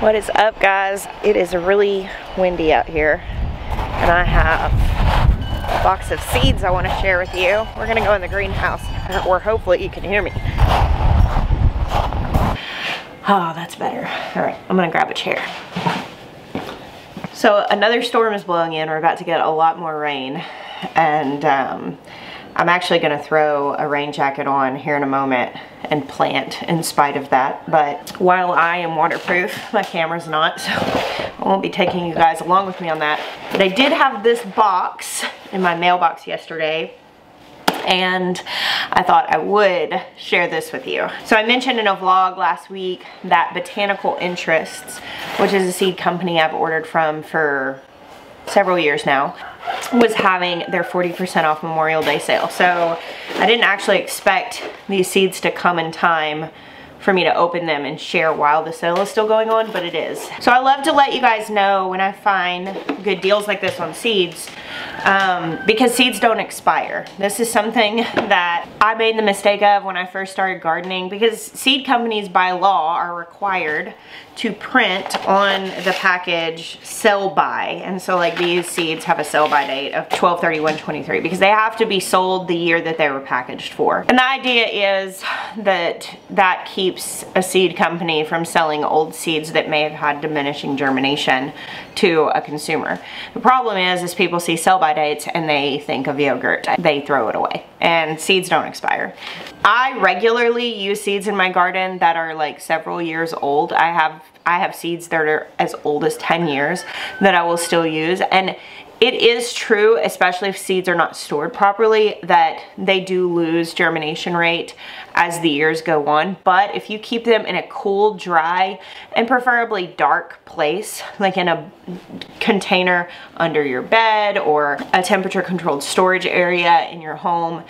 What is up guys? It is really windy out here and I have a box of seeds I want to share with you. We're going to go in the greenhouse where hopefully you can hear me. Oh, that's better. All right, I'm going to grab a chair. So another storm is blowing in. We're about to get a lot more rain and um, I'm actually gonna throw a rain jacket on here in a moment and plant in spite of that. But while I am waterproof, my camera's not, so I won't be taking you guys along with me on that. But I did have this box in my mailbox yesterday and I thought I would share this with you. So I mentioned in a vlog last week that Botanical Interests, which is a seed company I've ordered from for several years now, was having their 40% off Memorial Day sale. So I didn't actually expect these seeds to come in time for me to open them and share while the sale is still going on, but it is. So I love to let you guys know when I find good deals like this on seeds um, because seeds don't expire. This is something that I made the mistake of when I first started gardening because seed companies by law are required to print on the package sell by. And so like these seeds have a sell by date of 12-31-23 because they have to be sold the year that they were packaged for. And the idea is that that keeps a seed company from selling old seeds that may have had diminishing germination to a consumer. The problem is, is people see sell by dates and they think of yogurt. They throw it away and seeds don't expire. I regularly use seeds in my garden that are like several years old. I have I have seeds that are as old as 10 years that I will still use and it is true, especially if seeds are not stored properly, that they do lose germination rate as the years go on. But if you keep them in a cool, dry, and preferably dark place, like in a container under your bed or a temperature controlled storage area in your home,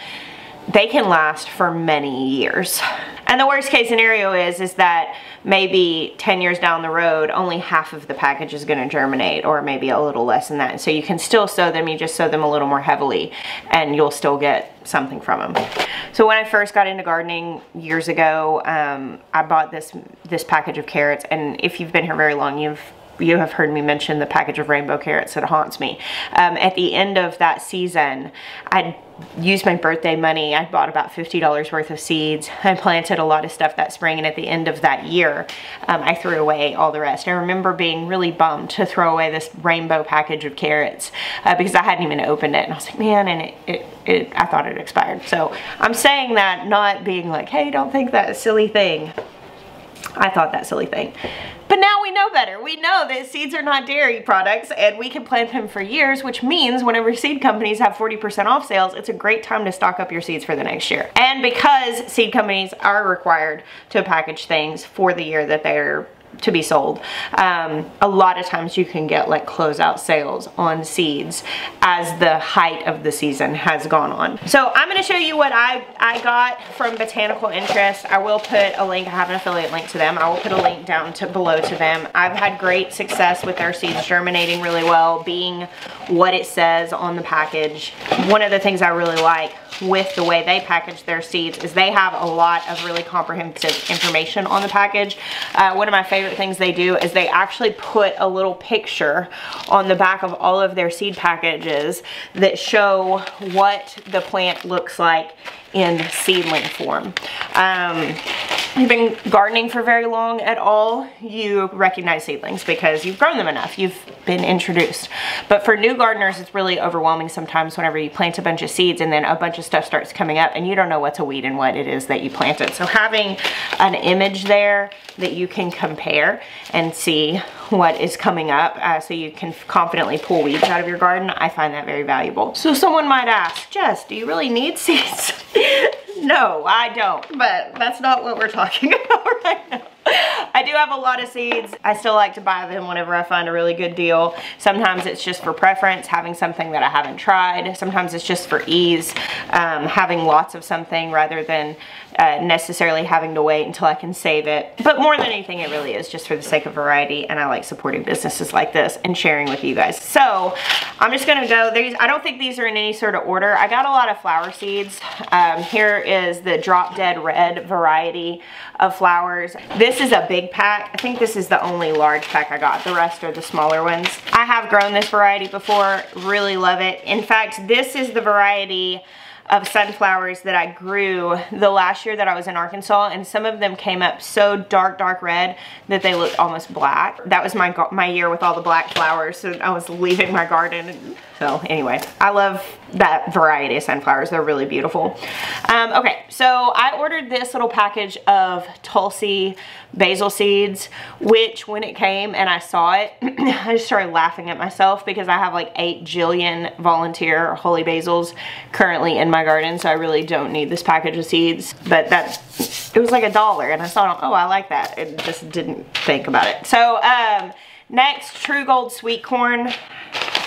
they can last for many years. And the worst case scenario is, is that maybe 10 years down the road, only half of the package is gonna germinate or maybe a little less than that. So you can still sow them, you just sow them a little more heavily and you'll still get something from them. So when I first got into gardening years ago, um, I bought this, this package of carrots and if you've been here very long, you've you have heard me mention the package of rainbow carrots that haunts me. Um, at the end of that season, I used my birthday money. I bought about $50 worth of seeds. I planted a lot of stuff that spring and at the end of that year, um, I threw away all the rest. I remember being really bummed to throw away this rainbow package of carrots uh, because I hadn't even opened it. And I was like, man, and it, it, it, I thought it expired. So I'm saying that not being like, hey, don't think that a silly thing. I thought that silly thing. But now we know better. We know that seeds are not dairy products and we can plant them for years, which means whenever seed companies have 40% off sales, it's a great time to stock up your seeds for the next year. And because seed companies are required to package things for the year that they're to be sold. Um, a lot of times you can get like closeout sales on seeds as the height of the season has gone on. So I'm going to show you what I, I got from Botanical Interest. I will put a link, I have an affiliate link to them. I will put a link down to below to them. I've had great success with their seeds germinating really well, being what it says on the package. One of the things I really like with the way they package their seeds is they have a lot of really comprehensive information on the package. Uh, one of my favorite things they do is they actually put a little picture on the back of all of their seed packages that show what the plant looks like in seedling form. Um, you've been gardening for very long at all, you recognize seedlings because you've grown them enough, you've been introduced. But for new gardeners, it's really overwhelming sometimes whenever you plant a bunch of seeds and then a bunch of stuff starts coming up and you don't know what's a weed and what it is that you planted. So having an image there that you can compare and see what is coming up uh, so you can confidently pull weeds out of your garden, I find that very valuable. So someone might ask, Jess, do you really need seeds? No, I don't, but that's not what we're talking about right now. I do have a lot of seeds. I still like to buy them whenever I find a really good deal. Sometimes it's just for preference, having something that I haven't tried. Sometimes it's just for ease, um, having lots of something rather than uh, necessarily having to wait until I can save it. But more than anything, it really is just for the sake of variety and I like supporting businesses like this and sharing with you guys. So I'm just gonna go, these. I don't think these are in any sort of order. I got a lot of flower seeds. Um, here is the drop dead red variety of flowers. This is a big pack. I think this is the only large pack I got. The rest are the smaller ones. I have grown this variety before, really love it. In fact, this is the variety of sunflowers that I grew the last year that I was in Arkansas and some of them came up so dark dark red that they looked almost black. That was my my year with all the black flowers so I was leaving my garden so anyway, I love that variety of sunflowers. They're really beautiful. Um, okay, so I ordered this little package of Tulsi basil seeds, which when it came and I saw it, I just started laughing at myself because I have like eight jillion volunteer holy basils currently in my garden. So I really don't need this package of seeds, but that it was like a dollar and I saw, it, oh, I like that. And just didn't think about it. So um, next, True Gold Sweet Corn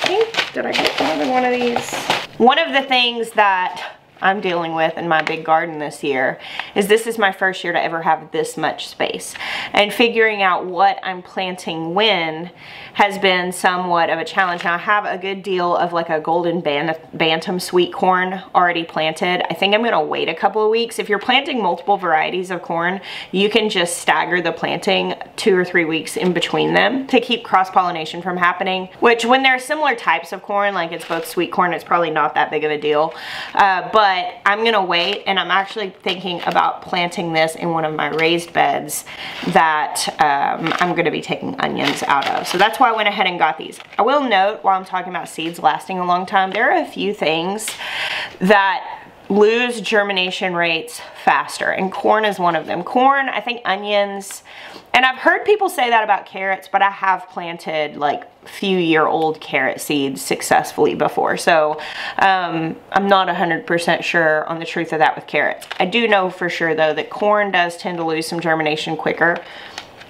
think, did I get than one of these? One of the things that I'm dealing with in my big garden this year is this is my first year to ever have this much space and figuring out what I'm planting when has been somewhat of a challenge. Now I have a good deal of like a golden bantam sweet corn already planted. I think I'm gonna wait a couple of weeks. If you're planting multiple varieties of corn, you can just stagger the planting two or three weeks in between them to keep cross-pollination from happening, which when there are similar types of corn, like it's both sweet corn, it's probably not that big of a deal. Uh, but but I'm gonna wait and I'm actually thinking about planting this in one of my raised beds that um, I'm gonna be taking onions out of. So that's why I went ahead and got these. I will note while I'm talking about seeds lasting a long time, there are a few things that lose germination rates faster and corn is one of them. Corn, I think onions, and I've heard people say that about carrots, but I have planted like few year old carrot seeds successfully before. So um, I'm not 100% sure on the truth of that with carrots. I do know for sure though that corn does tend to lose some germination quicker.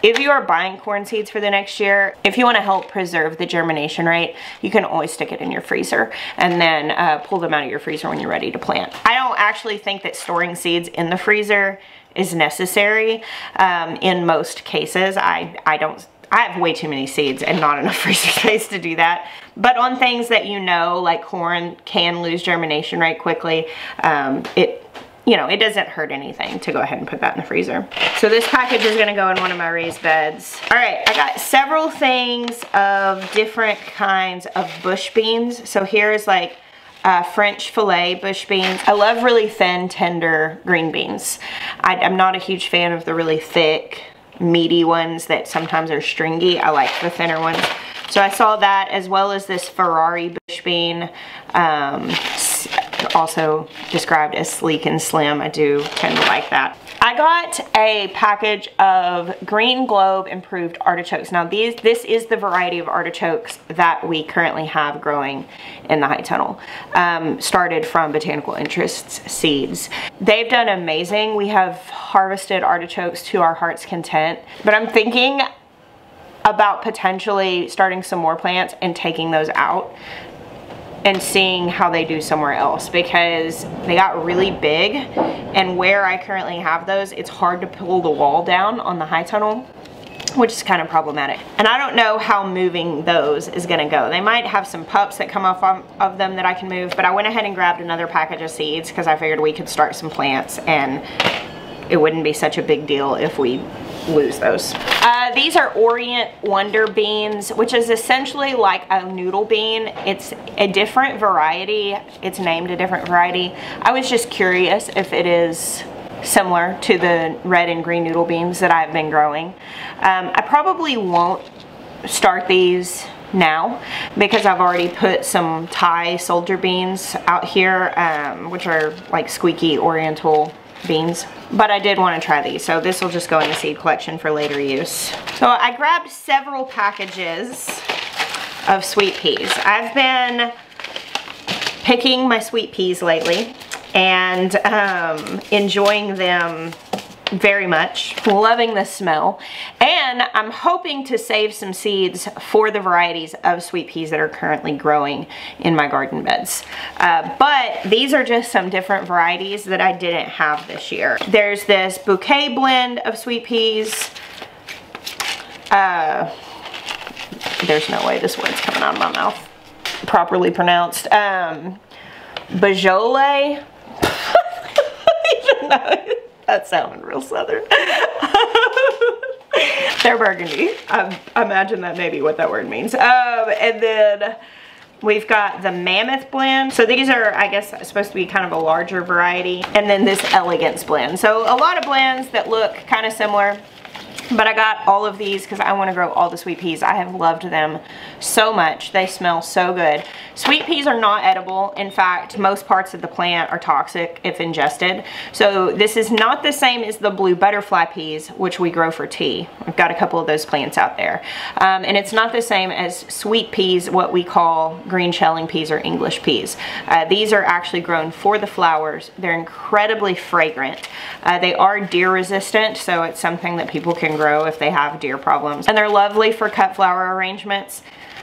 If you are buying corn seeds for the next year, if you want to help preserve the germination rate, you can always stick it in your freezer and then uh, pull them out of your freezer when you're ready to plant. I don't actually think that storing seeds in the freezer is necessary um, in most cases. I, I don't I have way too many seeds and not enough freezer space to do that. But on things that you know, like corn can lose germination rate quickly, um, it you know, it doesn't hurt anything to go ahead and put that in the freezer. So this package is gonna go in one of my raised beds. All right, I got several things of different kinds of bush beans. So here's like uh, French filet bush beans. I love really thin, tender green beans. I, I'm not a huge fan of the really thick, meaty ones that sometimes are stringy. I like the thinner ones. So I saw that as well as this Ferrari bush bean, um, also described as sleek and slim. I do tend to like that. I got a package of Green Globe improved artichokes. Now these, this is the variety of artichokes that we currently have growing in the high tunnel. Um, started from Botanical Interests seeds. They've done amazing. We have harvested artichokes to our heart's content, but I'm thinking about potentially starting some more plants and taking those out and seeing how they do somewhere else because they got really big and where I currently have those it's hard to pull the wall down on the high tunnel which is kind of problematic. And I don't know how moving those is gonna go. They might have some pups that come off of them that I can move, but I went ahead and grabbed another package of seeds because I figured we could start some plants and it wouldn't be such a big deal if we lose those. Uh, these are Orient Wonder Beans, which is essentially like a noodle bean. It's a different variety. It's named a different variety. I was just curious if it is similar to the red and green noodle beans that I've been growing. Um, I probably won't start these now because I've already put some Thai soldier beans out here, um, which are like squeaky oriental beans. But I did want to try these, so this will just go in the seed collection for later use. So I grabbed several packages of sweet peas. I've been picking my sweet peas lately and um, enjoying them very much. Loving the smell. And I'm hoping to save some seeds for the varieties of sweet peas that are currently growing in my garden beds. Uh, but these are just some different varieties that I didn't have this year. There's this bouquet blend of sweet peas. Uh, there's no way this word's coming out of my mouth properly pronounced. Um, Beaujolais. that sounded real southern. They're burgundy. I, I imagine that may be what that word means. Um, and then We've got the Mammoth blend. So these are, I guess, supposed to be kind of a larger variety. And then this Elegance blend. So a lot of blends that look kind of similar. But I got all of these because I want to grow all the sweet peas. I have loved them so much. They smell so good. Sweet peas are not edible. In fact, most parts of the plant are toxic if ingested. So this is not the same as the blue butterfly peas, which we grow for tea. I've got a couple of those plants out there. Um, and it's not the same as sweet peas, what we call green shelling peas or English peas. Uh, these are actually grown for the flowers. They're incredibly fragrant. Uh, they are deer resistant, so it's something that people can grow if they have deer problems. And they're lovely for cut flower arrangements.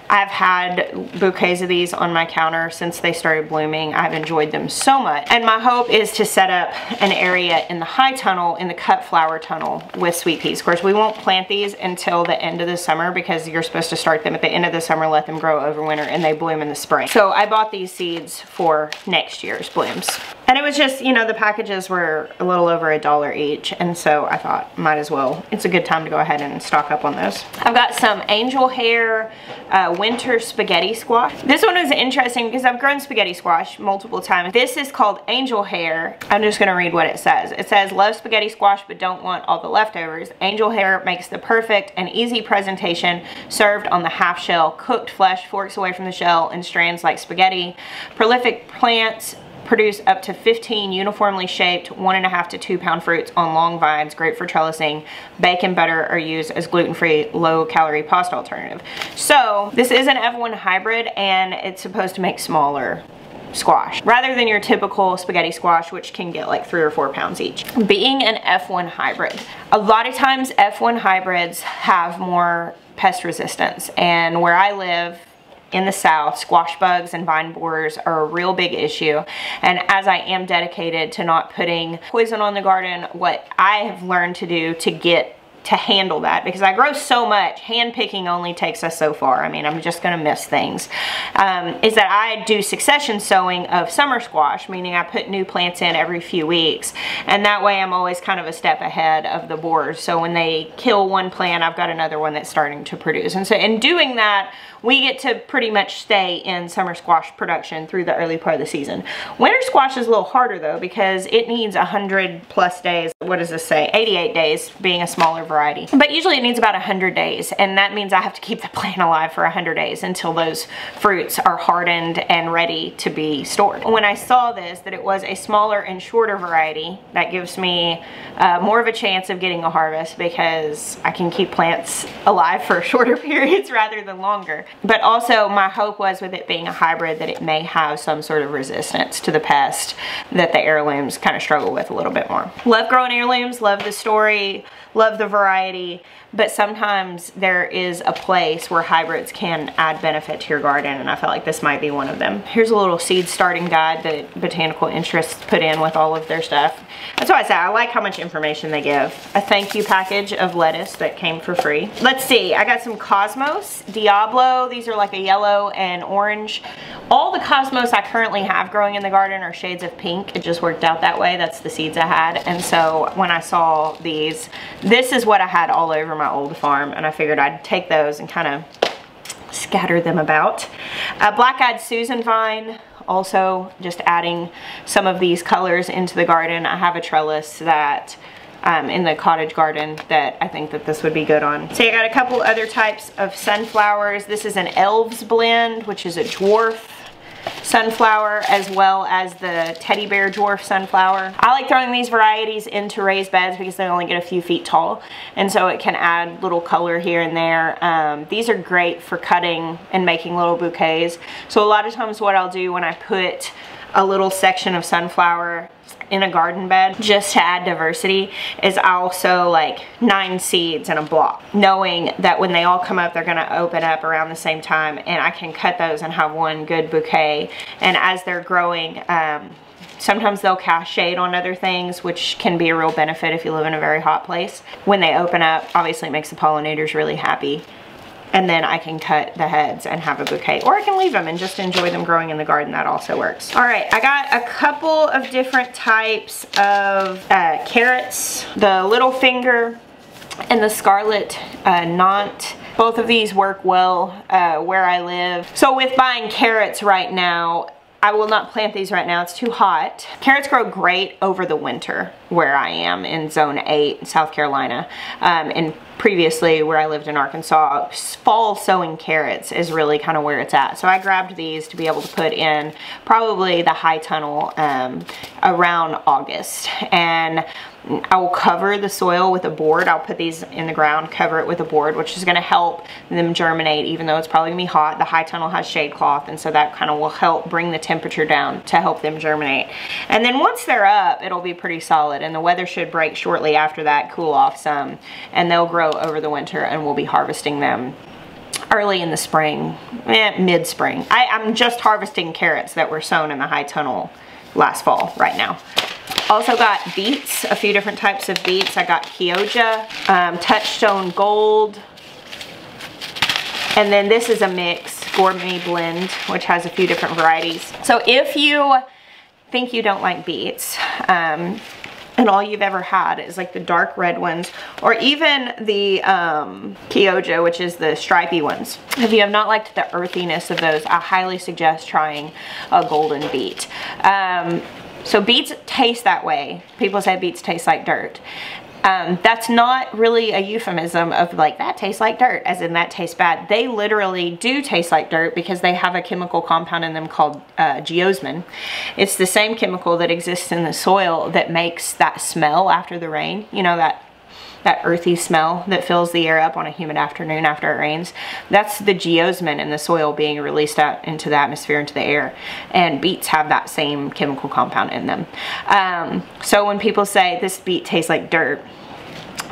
I've had bouquets of these on my counter since they started blooming. I've enjoyed them so much. And my hope is to set up an area in the high tunnel, in the cut flower tunnel with sweet peas. Of course, we won't plant these until the end of the summer because you're supposed to start them at the end of the summer, let them grow over winter, and they bloom in the spring. So I bought these seeds for next year's blooms. And it was just, you know, the packages were a little over a dollar each. And so I thought, might as well. It's a good time to go ahead and stock up on those. I've got some angel hair uh, winter spaghetti squash. This one is interesting because I've grown spaghetti squash multiple times. This is called angel hair. I'm just gonna read what it says. It says, love spaghetti squash but don't want all the leftovers. Angel hair makes the perfect and easy presentation served on the half shell. Cooked flesh forks away from the shell and strands like spaghetti. Prolific plants produce up to 15 uniformly shaped one and a half to two pound fruits on long vines, great for trellising. Bacon butter are used as gluten-free, low-calorie pasta alternative. So this is an F1 hybrid and it's supposed to make smaller squash rather than your typical spaghetti squash which can get like three or four pounds each. Being an F1 hybrid, a lot of times F1 hybrids have more pest resistance and where I live in the south, squash bugs and vine borers are a real big issue. And as I am dedicated to not putting poison on the garden, what I have learned to do to get to handle that because I grow so much. Hand picking only takes us so far. I mean, I'm just gonna miss things. Um, is that I do succession sowing of summer squash, meaning I put new plants in every few weeks. And that way I'm always kind of a step ahead of the borers. So when they kill one plant, I've got another one that's starting to produce. And so in doing that, we get to pretty much stay in summer squash production through the early part of the season. Winter squash is a little harder though because it needs 100 plus days. What does this say? 88 days being a smaller variety. But usually it needs about 100 days and that means I have to keep the plant alive for 100 days until those fruits are hardened and ready to be stored. When I saw this, that it was a smaller and shorter variety, that gives me uh, more of a chance of getting a harvest because I can keep plants alive for shorter periods rather than longer. But also my hope was with it being a hybrid that it may have some sort of resistance to the pest that the heirlooms kind of struggle with a little bit more. Love growing heirlooms, love the story, love the variety, but sometimes there is a place where hybrids can add benefit to your garden and I felt like this might be one of them. Here's a little seed starting guide that Botanical Interests put in with all of their stuff. That's why I say I like how much information they give. A thank you package of lettuce that came for free. Let's see, I got some Cosmos, Diablo. These are like a yellow and orange. All the Cosmos I currently have growing in the garden are shades of pink. It just worked out that way. That's the seeds I had. And so when I saw these, this is what I had all over my old farm. And I figured I'd take those and kind of scatter them about. A black-eyed Susan vine, also just adding some of these colors into the garden. I have a trellis that um, in the cottage garden that I think that this would be good on. So I got a couple other types of sunflowers. This is an Elves blend, which is a dwarf sunflower as well as the teddy bear dwarf sunflower. I like throwing these varieties into raised beds because they only get a few feet tall and so it can add little color here and there. Um, these are great for cutting and making little bouquets. So a lot of times what I'll do when I put a little section of sunflower in a garden bed just to add diversity is I'll like nine seeds in a block knowing that when they all come up they're going to open up around the same time and I can cut those and have one good bouquet and as they're growing um, Sometimes they'll cast shade on other things, which can be a real benefit if you live in a very hot place. When they open up, obviously it makes the pollinators really happy and then I can cut the heads and have a bouquet. Or I can leave them and just enjoy them growing in the garden. That also works. All right, I got a couple of different types of uh, carrots. The little finger and the scarlet uh. Both of these work well uh, where I live. So with buying carrots right now, I will not plant these right now. It's too hot. Carrots grow great over the winter where I am in zone 8, South Carolina. Um, and previously where I lived in Arkansas, fall sowing carrots is really kind of where it's at. So I grabbed these to be able to put in probably the high tunnel um, around August. And I will cover the soil with a board. I'll put these in the ground, cover it with a board, which is gonna help them germinate even though it's probably gonna be hot. The high tunnel has shade cloth and so that kind of will help bring the temperature down to help them germinate. And then once they're up, it'll be pretty solid and the weather should break shortly after that, cool off some, and they'll grow over the winter and we'll be harvesting them early in the spring, eh, mid-spring. I'm just harvesting carrots that were sown in the high tunnel last fall right now. Also got beets, a few different types of beets. I got Chioggia, um, Touchstone Gold, and then this is a mix, Gourmet Blend, which has a few different varieties. So if you think you don't like beets, um, and all you've ever had is like the dark red ones or even the um, Chioggia, which is the stripy ones. If you have not liked the earthiness of those, I highly suggest trying a golden beet. Um, so beets taste that way. People say beets taste like dirt. Um, that's not really a euphemism of like that tastes like dirt as in that tastes bad they literally do taste like dirt because they have a chemical compound in them called uh, geosmin it's the same chemical that exists in the soil that makes that smell after the rain you know that that earthy smell that fills the air up on a humid afternoon after it rains. That's the geosmin in the soil being released out into the atmosphere, into the air. And beets have that same chemical compound in them. Um, so when people say this beet tastes like dirt,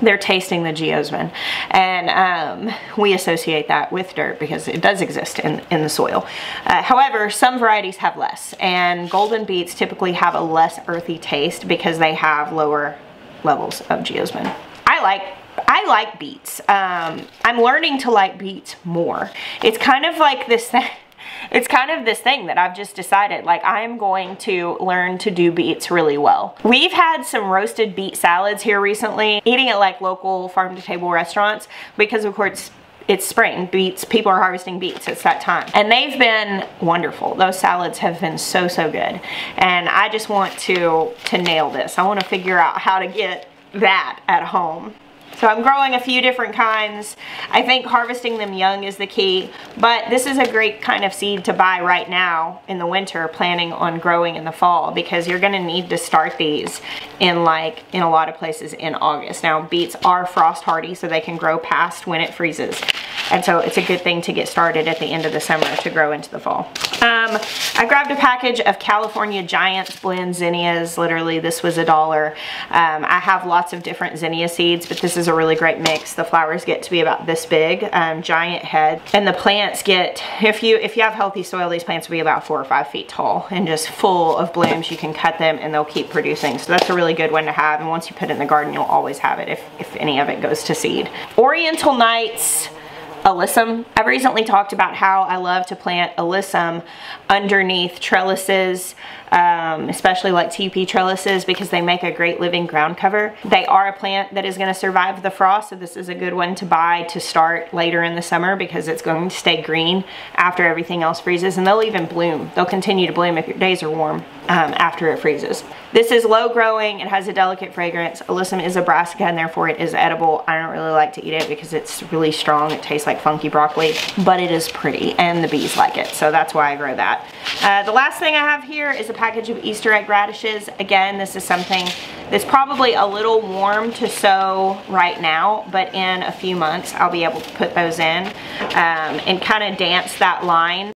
they're tasting the geosmin and um, we associate that with dirt because it does exist in, in the soil. Uh, however, some varieties have less and golden beets typically have a less earthy taste because they have lower levels of geosmin. Like I like beets. Um, I'm learning to like beets more. It's kind of like this thing. It's kind of this thing that I've just decided, like I'm going to learn to do beets really well. We've had some roasted beet salads here recently, eating at like local farm to table restaurants because of course it's spring beets people are harvesting beets it's that time and they've been wonderful those salads have been so so good and i just want to to nail this i want to figure out how to get that at home. So I'm growing a few different kinds. I think harvesting them young is the key, but this is a great kind of seed to buy right now in the winter, planning on growing in the fall because you're gonna need to start these in like, in a lot of places in August. Now beets are frost hardy so they can grow past when it freezes. And so it's a good thing to get started at the end of the summer to grow into the fall. Um, I grabbed a package of California Giants blend zinnias. Literally, this was a dollar. Um, I have lots of different zinnia seeds, but this is a really great mix. The flowers get to be about this big, um, giant head. And the plants get, if you, if you have healthy soil, these plants will be about four or five feet tall and just full of blooms. You can cut them and they'll keep producing. So that's a really good one to have. And once you put it in the garden, you'll always have it if, if any of it goes to seed. Oriental Nights alyssum. I've recently talked about how I love to plant alyssum underneath trellises um, especially like TP trellises because they make a great living ground cover. They are a plant that is going to survive the frost, so this is a good one to buy to start later in the summer because it's going to stay green after everything else freezes, and they'll even bloom. They'll continue to bloom if your days are warm um, after it freezes. This is low growing, it has a delicate fragrance. Alyssum is a brassica and therefore it is edible. I don't really like to eat it because it's really strong. It tastes like funky broccoli, but it is pretty and the bees like it, so that's why I grow that. Uh, the last thing I have here is a package of Easter egg radishes. Again, this is something that's probably a little warm to sow right now, but in a few months I'll be able to put those in um, and kind of dance that line